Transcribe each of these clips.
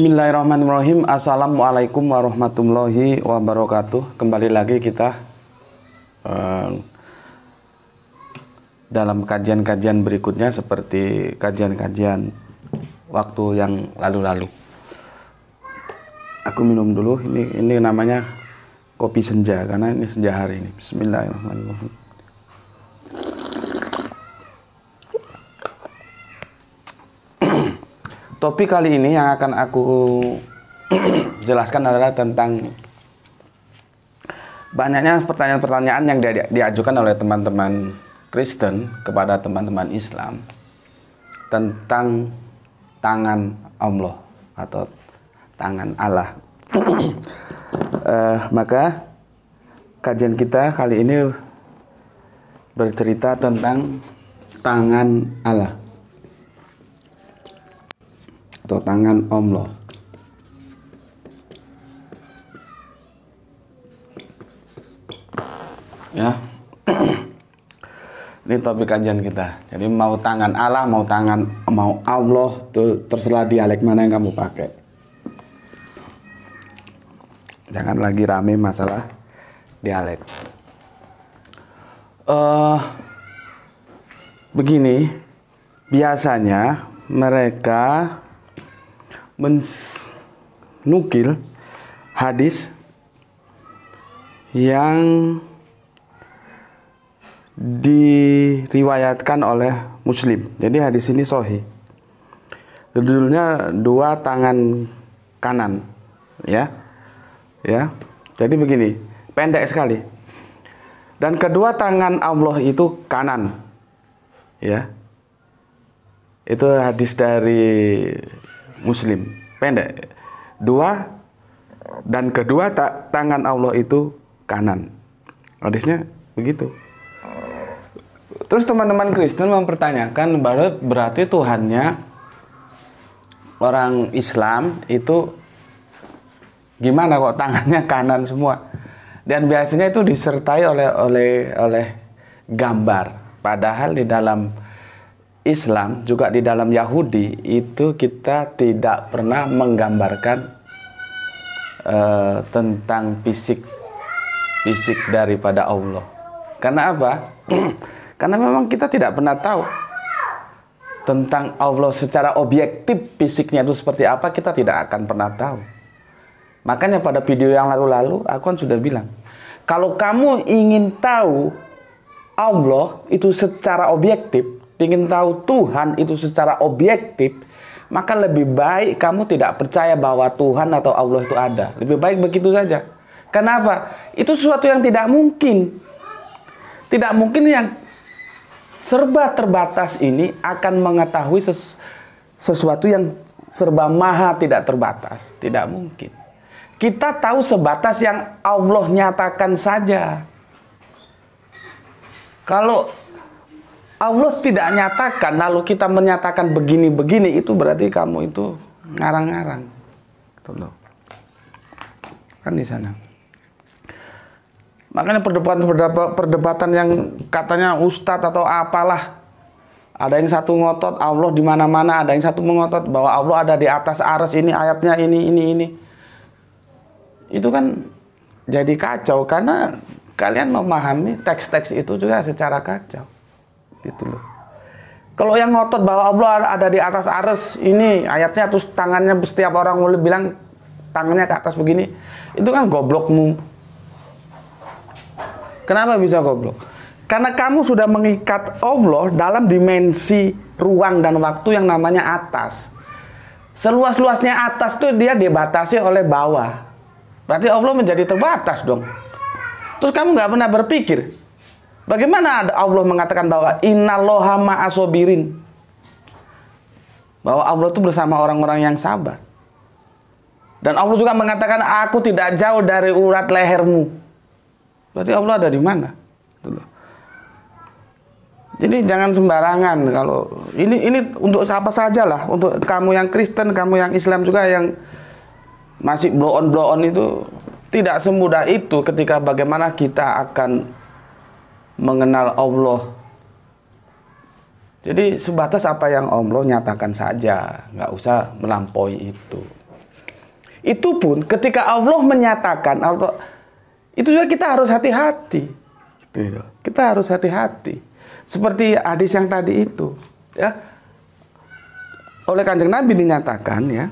Bismillahirrahmanirrahim. Assalamualaikum warahmatullahi wabarakatuh. Kembali lagi kita uh, Dalam kajian-kajian berikutnya Seperti kajian-kajian Waktu yang lalu-lalu. Aku minum dulu. Ini ini namanya kopi senja Karena ini senja hari ini. Bismillahirrahmanirrahim Topik kali ini yang akan aku jelaskan adalah tentang banyaknya pertanyaan-pertanyaan yang di diajukan oleh teman-teman Kristen kepada teman-teman Islam tentang tangan Allah atau tangan Allah. uh, maka kajian kita kali ini bercerita tentang tangan Allah atau tangan Allah. Ya. Ini topik kajian kita. Jadi mau tangan Allah, mau tangan mau Allah, tuh terserah dialek mana yang kamu pakai. Jangan lagi rame masalah dialek. Uh, begini, biasanya mereka menukil hadis yang diriwayatkan oleh Muslim. Jadi hadis ini sohi. Judulnya dua tangan kanan, ya, ya. Jadi begini, pendek sekali. Dan kedua tangan Allah itu kanan, ya. Itu hadis dari muslim. Pendek. Dua dan kedua ta tangan Allah itu kanan. Hadisnya begitu. Terus teman-teman Kristen mempertanyakan berarti Tuhannya orang Islam itu gimana kok tangannya kanan semua? Dan biasanya itu disertai oleh oleh oleh gambar. Padahal di dalam Islam juga di dalam Yahudi itu kita tidak pernah menggambarkan uh, tentang fisik fisik daripada Allah. Karena apa? Karena memang kita tidak pernah tahu tentang Allah secara objektif fisiknya itu seperti apa kita tidak akan pernah tahu. Makanya pada video yang lalu-lalu aku kan sudah bilang, kalau kamu ingin tahu Allah itu secara objektif, ingin tahu Tuhan itu secara objektif, maka lebih baik kamu tidak percaya bahwa Tuhan atau Allah itu ada. Lebih baik begitu saja. Kenapa? Itu sesuatu yang tidak mungkin. Tidak mungkin yang serba terbatas ini akan mengetahui ses sesuatu yang serba maha tidak terbatas. Tidak mungkin. Kita tahu sebatas yang Allah nyatakan saja. Kalau Allah tidak nyatakan lalu kita menyatakan begini-begini itu berarti kamu itu ngarang-ngarang. Kan di sana. Makanya perdebatan perdebatan yang katanya ustadz atau apalah ada yang satu ngotot Allah di mana-mana, ada yang satu mengotot bahwa Allah ada di atas aras ini ayatnya ini ini ini. Itu kan jadi kacau karena kalian memahami teks-teks itu juga secara kacau gitu loh. Kalau yang ngotot bahwa Allah ada di atas aras ini ayatnya terus tangannya setiap orang mulai bilang tangannya ke atas begini itu kan goblokmu. Kenapa bisa goblok? Karena kamu sudah mengikat Allah dalam dimensi ruang dan waktu yang namanya atas. Seluas-luasnya atas tuh dia dibatasi oleh bawah. Berarti Allah menjadi terbatas dong. Terus kamu nggak pernah berpikir Bagaimana Allah mengatakan bahwa innalloha ma'asobirin? Bahwa Allah itu bersama orang-orang yang sabar. Dan Allah juga mengatakan aku tidak jauh dari urat lehermu. Berarti Allah ada di mana? Jadi jangan sembarangan kalau ini ini untuk siapa saja lah, untuk kamu yang Kristen, kamu yang Islam juga yang masih blow on blow on itu tidak semudah itu ketika bagaimana kita akan mengenal Allah. Jadi sebatas apa yang Allah nyatakan saja, nggak usah melampaui itu. Itu pun ketika Allah menyatakan Allah itu juga kita harus hati-hati. Gitu. Kita harus hati-hati. Seperti hadis yang tadi itu, ya. Oleh Kanjeng Nabi dinyatakan ya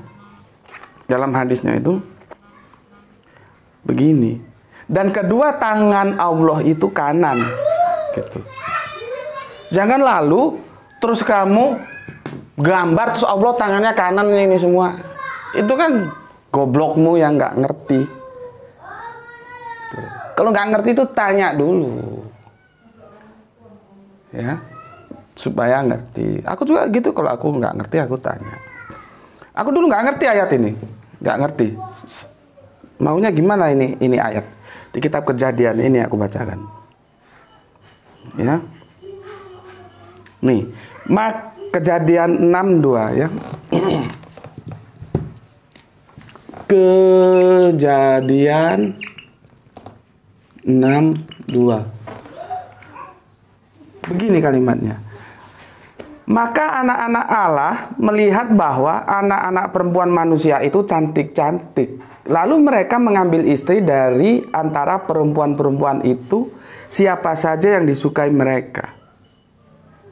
dalam hadisnya itu begini. Dan kedua tangan Allah itu kanan. Gitu. Jangan lalu terus kamu gambar terus Allah tangannya kanan ini semua. Itu kan goblokmu yang nggak ngerti. Kalau nggak ngerti itu tanya dulu. Ya. Supaya ngerti. Aku juga gitu kalau aku nggak ngerti aku tanya. Aku dulu nggak ngerti ayat ini. Nggak ngerti. Maunya gimana ini ini ayat? Di kitab kejadian ini aku bacakan. Ya. Nih, mak kejadian 62 ya. kejadian 62. Begini kalimatnya. Maka anak-anak Allah melihat bahwa anak-anak perempuan manusia itu cantik-cantik. Lalu mereka mengambil istri dari antara perempuan-perempuan itu siapa saja yang disukai mereka.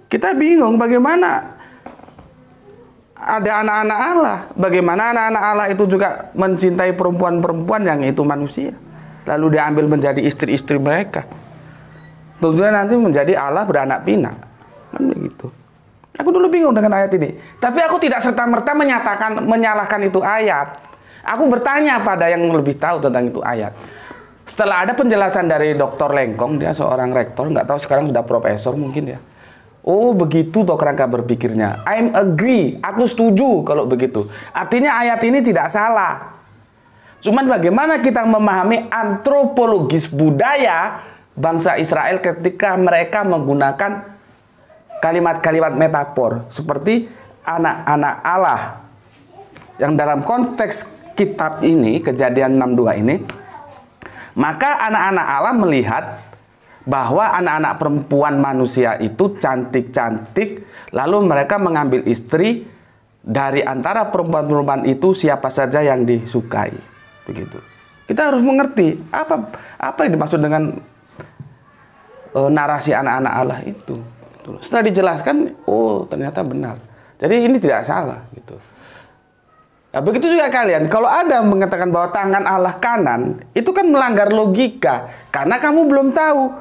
Kita bingung bagaimana ada anak-anak Allah. Bagaimana anak-anak Allah itu juga mencintai perempuan-perempuan yang itu manusia lalu diambil menjadi istri-istri mereka. Tentunya nanti menjadi Allah beranak pinak. Kan begitu. Aku dulu bingung dengan ayat ini. Tapi aku tidak serta-merta menyatakan menyalahkan itu ayat. Aku bertanya pada yang lebih tahu tentang itu ayat. Setelah ada penjelasan dari Dr. Lengkong, dia seorang rektor, nggak tahu sekarang sudah profesor mungkin ya. Oh begitu toh kerangka berpikirnya. I'm agree, aku setuju kalau begitu. Artinya ayat ini tidak salah. Cuman bagaimana kita memahami antropologis budaya bangsa Israel ketika mereka menggunakan kalimat-kalimat metafor seperti anak-anak Allah yang dalam konteks kitab ini kejadian 62 ini maka anak-anak Allah melihat bahwa anak-anak perempuan manusia itu cantik-cantik lalu mereka mengambil istri dari antara perempuan-perempuan itu siapa saja yang disukai. Begitu. Kita harus mengerti apa apa yang dimaksud dengan uh, narasi anak-anak Allah itu. Setelah dijelaskan oh ternyata benar. Jadi ini tidak salah gitu Nah, begitu juga kalian, kalau ada mengatakan bahwa tangan Allah kanan, itu kan melanggar logika. Karena kamu belum tahu.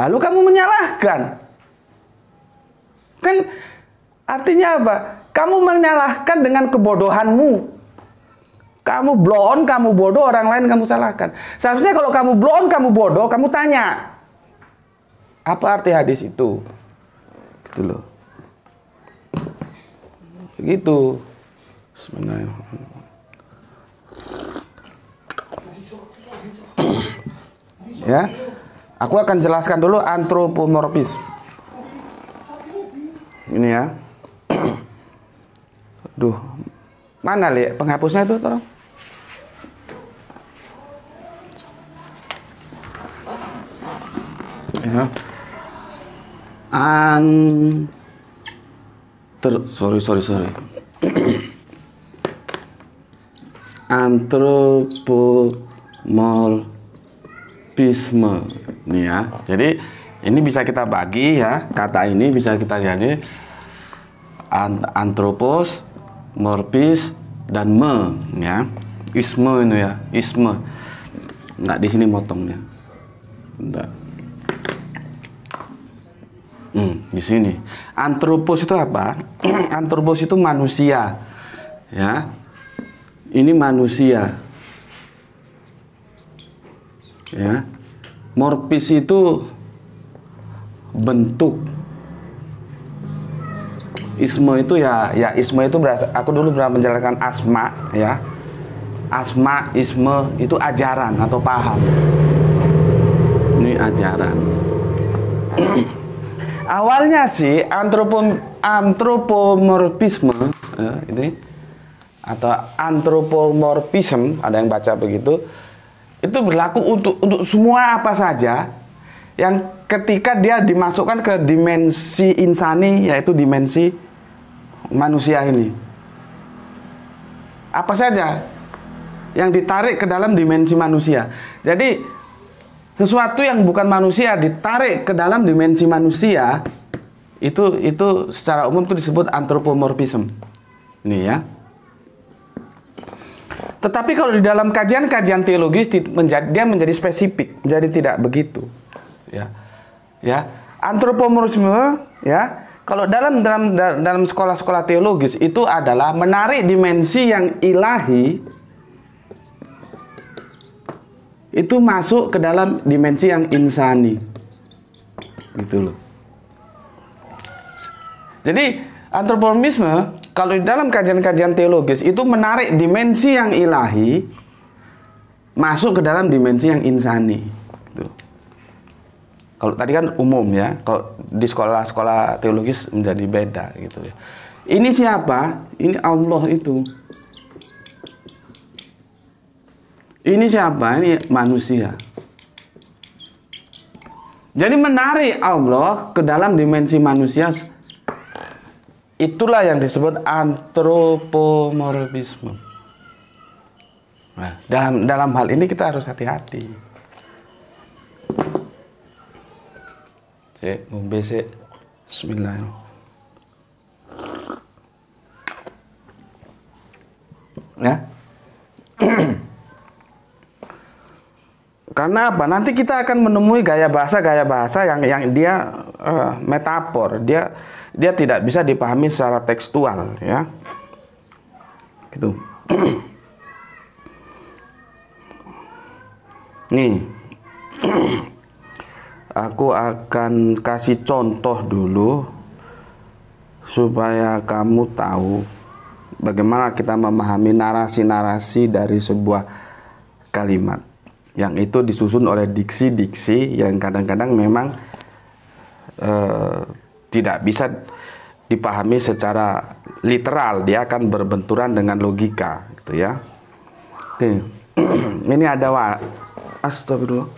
Lalu kamu menyalahkan. Kan artinya apa? Kamu menyalahkan dengan kebodohanmu. Kamu blon, kamu bodoh, orang lain kamu salahkan. Seharusnya kalau kamu blon, kamu bodoh, kamu tanya. Apa arti hadis itu? Gitu loh. Begitu. Sebenarnya. ya. Aku akan jelaskan dulu antropomorfis. Ini ya. Duh, Mana li penghapusnya itu tolong? Ya. An ter sorry sorry sorry. Antropomorfisme nih ya. Jadi ini bisa kita bagi ya kata ini bisa kita jadi antropos morpis dan me ya. Isme itu ya isme. Nggak di sini motongnya enggak hmm, di sini. Antropos itu apa? Antropos itu manusia ya ini manusia. Ya. Morpis itu bentuk. Isme itu ya ya isme itu berasa, aku dulu pernah menjalankan asma ya. Asma isme itu ajaran atau paham. Ini ajaran. Awalnya sih antropom antropomorfisme ya, ini atau antropomorfism ada yang baca begitu itu berlaku untuk untuk semua apa saja yang ketika dia dimasukkan ke dimensi insani yaitu dimensi manusia ini. Apa saja? yang ditarik ke dalam dimensi manusia. Jadi sesuatu yang bukan manusia ditarik ke dalam dimensi manusia itu itu secara umum itu disebut antropomorfisme. Ini ya. Tetapi kalau di dalam kajian-kajian teologis dia menjadi spesifik, jadi tidak begitu. Ya. Ya. Antropomorfisme ya kalau dalam dalam dalam sekolah-sekolah teologis itu adalah menarik dimensi yang ilahi itu masuk ke dalam dimensi yang insani. Gitu loh. Jadi antropologisme kalau di dalam kajian-kajian teologis itu menarik dimensi yang ilahi masuk ke dalam dimensi yang insani. Gitu. Kalau tadi kan umum ya, kalau di sekolah-sekolah teologis menjadi beda gitu ya. Ini siapa? Ini Allah itu. Ini siapa? Ini manusia. Jadi menarik Allah ke dalam dimensi manusia itulah yang disebut antropomorfisme. Nah, dalam dalam hal ini kita harus hati-hati. Cek ngombe sik. Ya. Karena apa? Nanti kita akan menemui gaya bahasa-gaya bahasa yang yang dia uh, metafor, dia dia tidak bisa dipahami secara tekstual, ya. Gitu. Nih aku akan kasih contoh dulu supaya kamu tahu bagaimana kita memahami narasi-narasi dari sebuah kalimat yang itu disusun oleh diksi-diksi yang kadang-kadang memang uh, tidak bisa dipahami secara literal dia akan berbenturan dengan logika gitu ya. Oke. ini ada wa astagfirullah.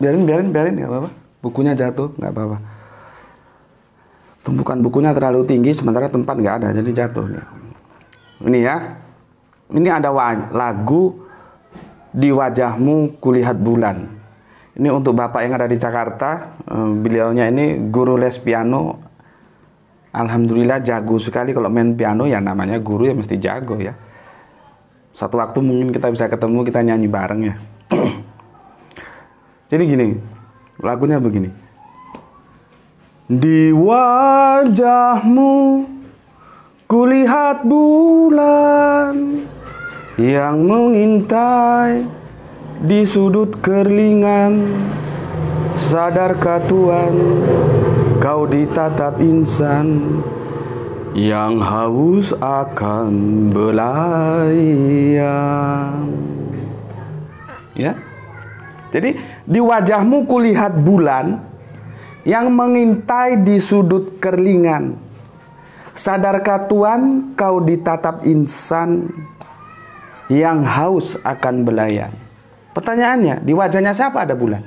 Biarin biarin biarin ya bapak bukunya jatuh nggak apa-apa. Tumpukan bukunya terlalu tinggi sementara tempat nggak ada jadi jatuh nih. Ini ya. Ini ada lagu di wajahmu kulihat bulan. Ini untuk bapak yang ada di Jakarta. Eh, beliaunya ini guru les piano Alhamdulillah jago sekali. Kalau main piano ya namanya guru ya mesti jago ya. Satu waktu mungkin kita bisa ketemu kita nyanyi bareng ya. Jadi gini Lagunya begini. Di wajahmu kulihat bulan yang mengintai di sudut kerlingan. Sadarkah Tuhan kau ditatap insan yang haus akan belayang ya jadi di wajahmu kulihat bulan yang mengintai di sudut kerlingan. Sadarkah Tuhan kau ditatap insan yang haus akan belayan? Pertanyaannya, di wajahnya siapa ada bulan?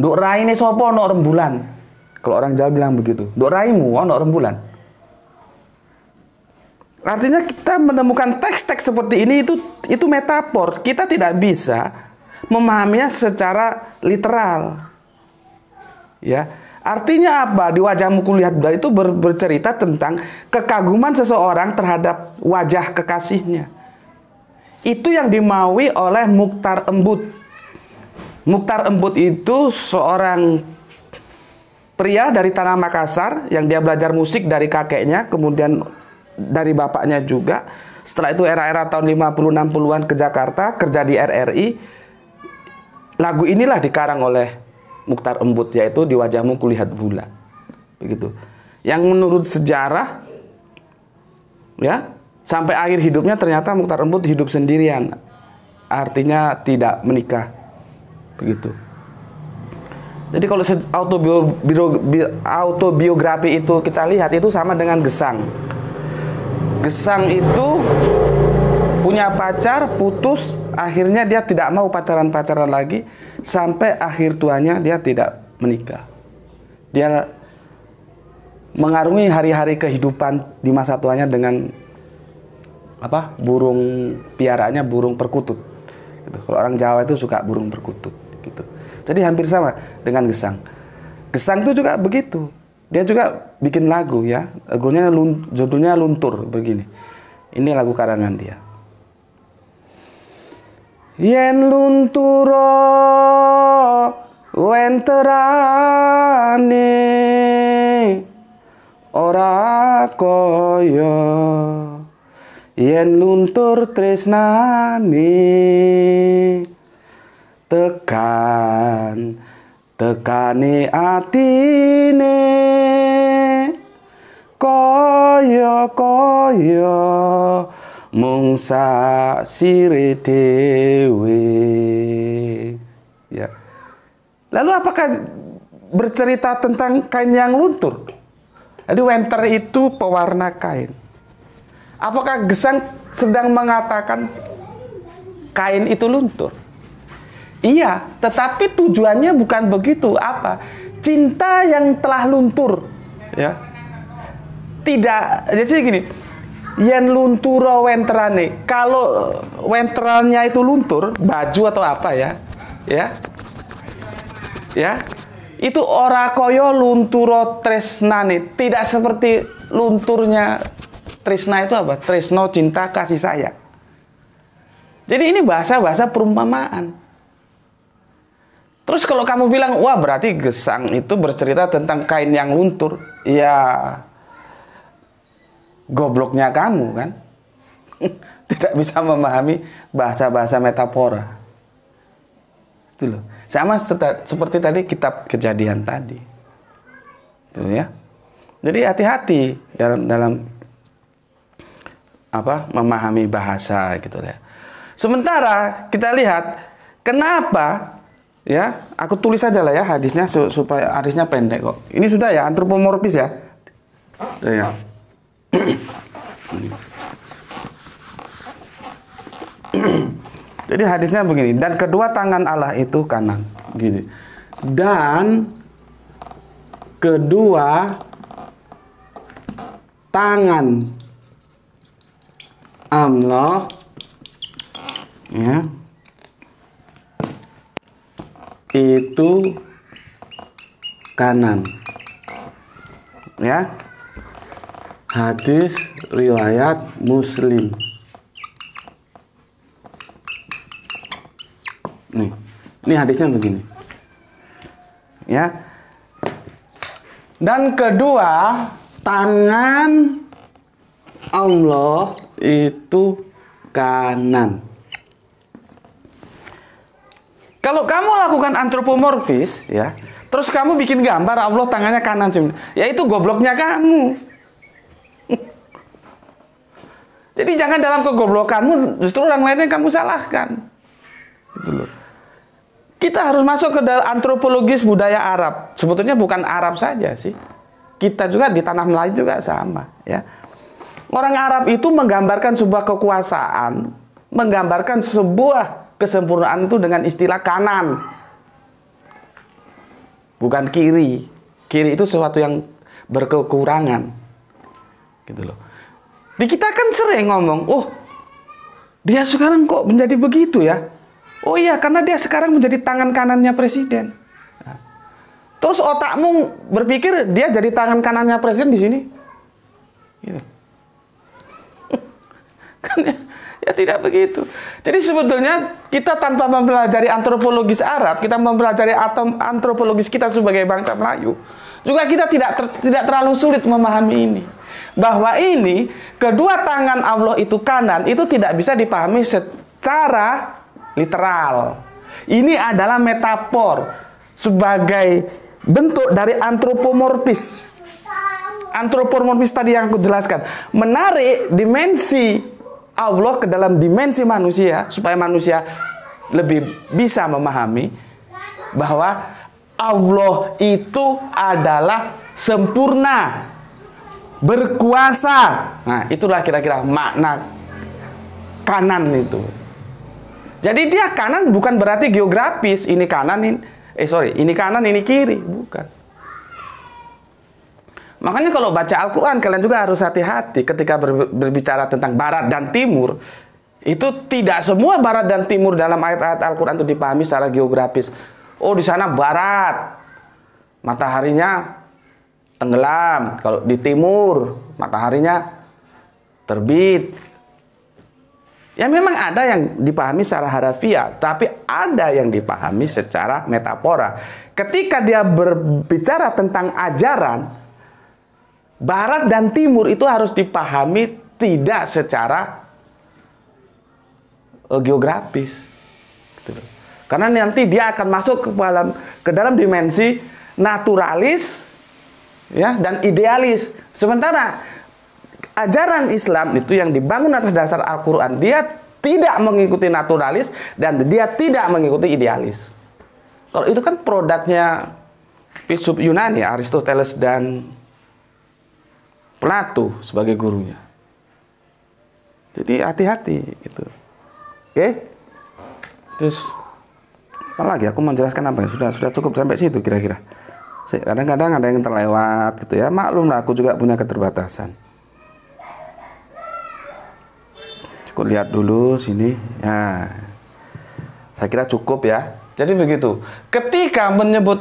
Duk rai ini sopo rembulan. Kalau orang Jawa bilang begitu. Duk raimu no rembulan. Artinya kita menemukan teks-teks seperti ini itu itu metafor. Kita tidak bisa memahaminya secara literal. Ya. Artinya apa? Di wajahmu kulihat bulan itu ber, bercerita tentang kekaguman seseorang terhadap wajah kekasihnya. Itu yang dimaui oleh Mukhtar Embut. Mukhtar Embut itu seorang pria dari tanah Makassar yang dia belajar musik dari kakeknya, kemudian dari bapaknya juga. Setelah itu era-era tahun 50 60-an ke Jakarta, kerja di RRI. Lagu inilah dikarang oleh Mukhtar Embut yaitu di wajahmu kulihat bulan. Begitu. Yang menurut sejarah ya, sampai akhir hidupnya ternyata Mukhtar Embut hidup sendirian. Artinya tidak menikah. Begitu. Jadi kalau autobiografi itu kita lihat itu sama dengan gesang. Gesang itu punya pacar, putus, akhirnya dia tidak mau pacaran-pacaran lagi sampai akhir tuanya dia tidak menikah. Dia mengarungi hari-hari kehidupan di masa tuanya dengan apa burung piaraannya burung perkutut. Gitu. Kalau orang Jawa itu suka burung perkutut gitu. Jadi hampir sama dengan gesang. Gesang itu juga begitu. Dia juga bikin lagu ya. Lagunya judulnya Luntur begini. Ini lagu karangan dia. Yen lunturo wenterane ora koyo yen luntur tresnane tekan tekane atine koyo koyo mung sire dewe ya. Lalu apakah bercerita tentang kain yang luntur? Jadi winter itu pewarna kain. Apakah gesang sedang mengatakan kain itu luntur Iya, tetapi tujuannya bukan begitu. Apa? Cinta yang telah luntur, ya. Tidak, jadi gini. Yen lunturo wenterane. Kalau wenterannya itu luntur, baju atau apa ya? Ya. Ya. Itu ora koyo lunturo tresnane. Tidak seperti lunturnya tresna itu apa? Tresno cinta kasih sayang. Jadi ini bahasa-bahasa perumpamaan. Terus kalau kamu bilang, wah berarti gesang itu bercerita tentang kain yang luntur. Ya, gobloknya kamu kan. Tidak bisa memahami bahasa-bahasa metafora. Itu loh. Sama seperti tadi kitab kejadian tadi. Itu ya. Jadi hati-hati dalam dalam apa memahami bahasa gitu ya. Sementara kita lihat kenapa Ya, aku tulis saja lah ya hadisnya supaya hadisnya pendek kok. Ini sudah ya antropomorfis ya. Sudah ya. Jadi hadisnya begini, dan kedua tangan Allah itu kanan, gini. Dan kedua tangan Allah ya itu kanan. Ya. Hadis riwayat Muslim. Nih. Ini hadisnya begini. Ya. Dan kedua, tangan Allah itu kanan. Kalau kamu lakukan antropomorfis, ya, terus kamu bikin gambar Allah tangannya kanan, ya itu gobloknya kamu. Jadi jangan dalam kegoblokanmu justru orang lainnya kamu salahkan. Gitu loh. Kita harus masuk ke dalam antropologis budaya Arab. Sebetulnya bukan Arab saja sih. Kita juga di tanah Melayu juga sama, ya. Orang Arab itu menggambarkan sebuah kekuasaan, menggambarkan sebuah kesempurnaan itu dengan istilah kanan. Bukan kiri. Kiri itu sesuatu yang berkekurangan. Gitu loh. Di kita kan sering ngomong, "Oh, dia sekarang kok menjadi begitu ya?" Oh iya, karena dia sekarang menjadi tangan kanannya presiden. Nah. Terus otakmu berpikir dia jadi tangan kanannya presiden di sini. Gitu. kan ya, Ya tidak begitu. Jadi sebetulnya kita tanpa mempelajari antropologis Arab, kita mempelajari atom antropologis kita sebagai bangsa Melayu, juga kita tidak ter, tidak terlalu sulit memahami ini. Bahwa ini kedua tangan Allah itu kanan itu tidak bisa dipahami secara literal. Ini adalah metafor sebagai bentuk dari antropomorfis. Antropomorfis tadi yang aku jelaskan menarik dimensi Allah ke dalam dimensi manusia supaya manusia lebih bisa memahami bahwa Allah itu adalah sempurna berkuasa. Nah, itulah kira-kira makna kanan itu. Jadi dia kanan bukan berarti geografis, ini kanan ini eh sorry, ini kanan ini kiri, bukan. Makanya kalau baca Al-Quran kalian juga harus hati-hati ketika berbicara tentang barat dan timur. Itu tidak semua barat dan timur dalam ayat-ayat Al-Quran itu dipahami secara geografis. Oh di sana barat, mataharinya tenggelam. Kalau di timur, mataharinya terbit. Ya memang ada yang dipahami secara harafiah, tapi ada yang dipahami secara metafora. Ketika dia berbicara tentang ajaran, Barat dan Timur itu harus dipahami tidak secara uh, geografis. Gitu Karena nanti dia akan masuk ke dalam ke dalam dimensi naturalis ya dan idealis. Sementara ajaran Islam itu yang dibangun atas dasar Al-Qur'an, dia tidak mengikuti naturalis dan dia tidak mengikuti idealis. Kalau itu kan produknya filsuf Yunani, Aristoteles dan Plato sebagai gurunya. Jadi hati-hati gitu. Oke? Terus apa lagi? Aku menjelaskan apa ya? Sudah sudah cukup sampai situ kira-kira. Kadang-kadang ada yang terlewat gitu ya. Maklum lah aku juga punya keterbatasan. Cukup lihat dulu sini. Ya. Saya kira cukup ya. Jadi begitu. Ketika menyebut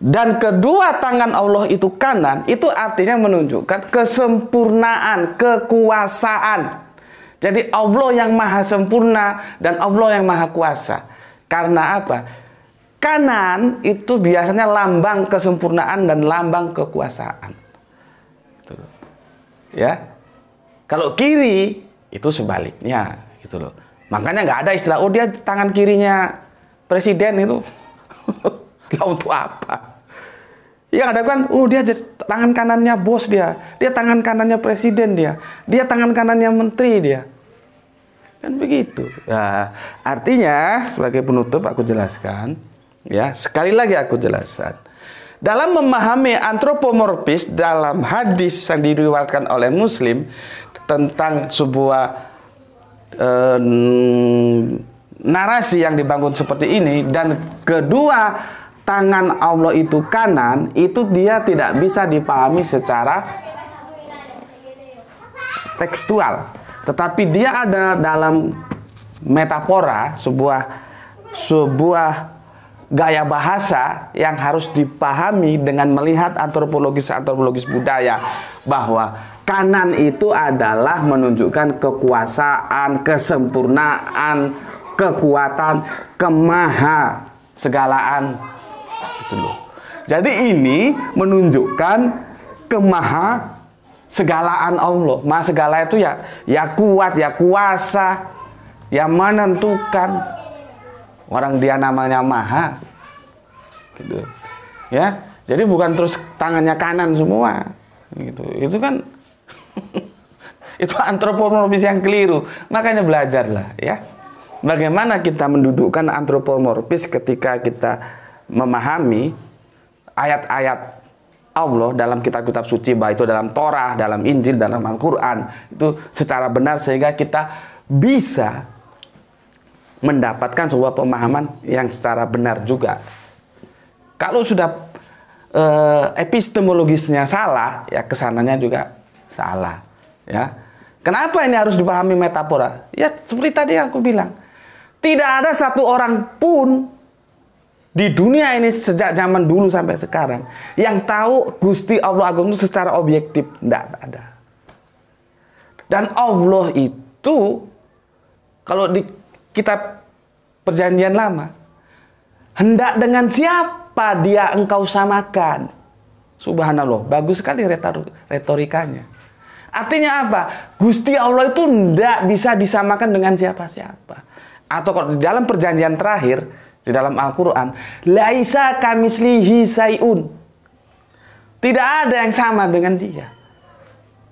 dan kedua tangan Allah itu kanan, itu artinya menunjukkan kesempurnaan, kekuasaan. Jadi Allah yang maha sempurna dan Allah yang maha kuasa. Karena apa? Kanan itu biasanya lambang kesempurnaan dan lambang kekuasaan. Ya. Kalau kiri itu sebaliknya, gitu loh. Makanya nggak ada istilah oh dia tangan kirinya presiden itu. Lah untuk apa? Yang ada kan, oh dia tangan kanannya bos dia, dia tangan kanannya presiden dia, dia tangan kanannya menteri dia. Kan begitu. Ya, artinya sebagai penutup aku jelaskan, ya sekali lagi aku jelaskan. Dalam memahami antropomorfis dalam hadis yang diriwayatkan oleh Muslim tentang sebuah eh, narasi yang dibangun seperti ini dan kedua tangan Allah itu kanan, itu dia tidak bisa dipahami secara tekstual. Tetapi dia ada dalam metafora, sebuah sebuah gaya bahasa yang harus dipahami dengan melihat antropologis antropologis budaya bahwa kanan itu adalah menunjukkan kekuasaan, kesempurnaan, kekuatan, kemaha segalaan Gitu loh. Jadi ini menunjukkan kemaha segalaan Allah. Maha segala itu ya ya kuat, ya kuasa, yang menentukan. Orang dia namanya maha. Gitu. Ya. Jadi bukan terus tangannya kanan semua. Gitu. Itu kan itu antropomorfis yang keliru. Makanya belajarlah ya. Bagaimana kita mendudukkan antropomorfis ketika kita memahami ayat-ayat Allah dalam kitab-kitab suci baik itu dalam Torah, dalam Injil, dalam Al-Qur'an itu secara benar sehingga kita bisa mendapatkan sebuah pemahaman yang secara benar juga. Kalau sudah eh, epistemologisnya salah, ya ke sananya juga salah, ya. Kenapa ini harus dipahami metafora? Ya seperti tadi aku bilang. Tidak ada satu orang pun di dunia ini sejak zaman dulu sampai sekarang yang tahu Gusti Allah Agung itu secara objektif tidak ada. Dan Allah itu kalau di kitab perjanjian lama hendak dengan siapa dia engkau samakan. Subhanallah, bagus sekali retorikanya. Artinya apa? Gusti Allah itu tidak bisa disamakan dengan siapa-siapa. Atau kalau di dalam perjanjian terakhir, di dalam Al-Quran laisa kamislihi sayun tidak ada yang sama dengan dia.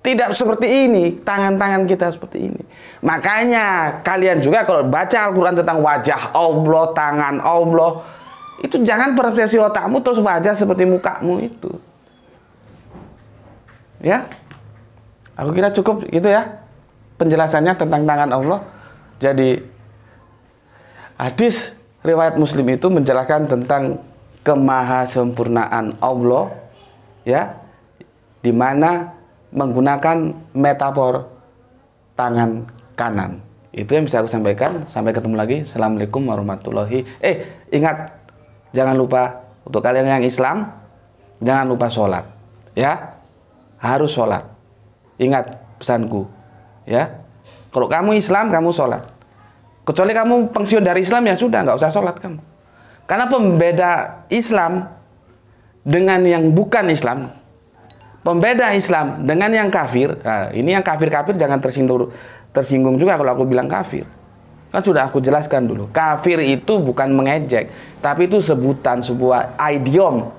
Tidak seperti ini tangan-tangan kita seperti ini. Makanya kalian juga kalau baca Al-Quran tentang wajah Allah tangan Allah itu jangan persepsi otakmu terus baca seperti mukamu itu. Ya? Aku kira cukup gitu ya penjelasannya tentang tangan Allah. Jadi hadis riwayat Muslim itu menjelaskan tentang kemahasempurnaan Allah ya di mana menggunakan metafor tangan kanan. Itu yang bisa aku sampaikan. Sampai ketemu lagi. Assalamualaikum warahmatullahi. Eh, ingat jangan lupa untuk kalian yang Islam jangan lupa sholat. Ya, harus sholat. Ingat pesanku. Ya, kalau kamu Islam kamu sholat. Kecuali kamu pensiun dari Islam ya sudah nggak usah sholat kamu. Karena pembeda Islam dengan yang bukan Islam, pembeda Islam dengan yang kafir, nah, ini yang kafir-kafir jangan tersinggung tersinggung juga kalau aku bilang kafir. Kan sudah aku jelaskan dulu. Kafir itu bukan mengejek, tapi itu sebutan sebuah idiom.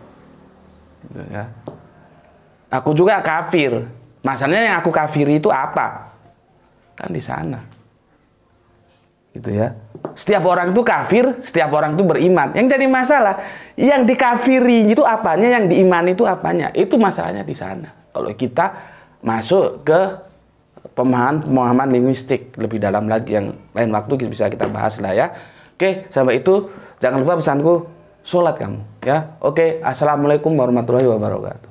Gitu ya. Aku juga kafir. Masalahnya yang aku kafiri itu apa? Kan di sana gitu ya. Setiap orang itu kafir, setiap orang itu beriman. Yang jadi masalah, yang dikafiri itu apanya, yang diimani itu apanya. Itu masalahnya di sana. Kalau kita masuk ke pemahaman pemahaman linguistik lebih dalam lagi yang lain waktu bisa kita bahas lah ya. Oke, sampai itu jangan lupa pesanku sholat kamu ya. Oke, assalamualaikum warahmatullahi wabarakatuh.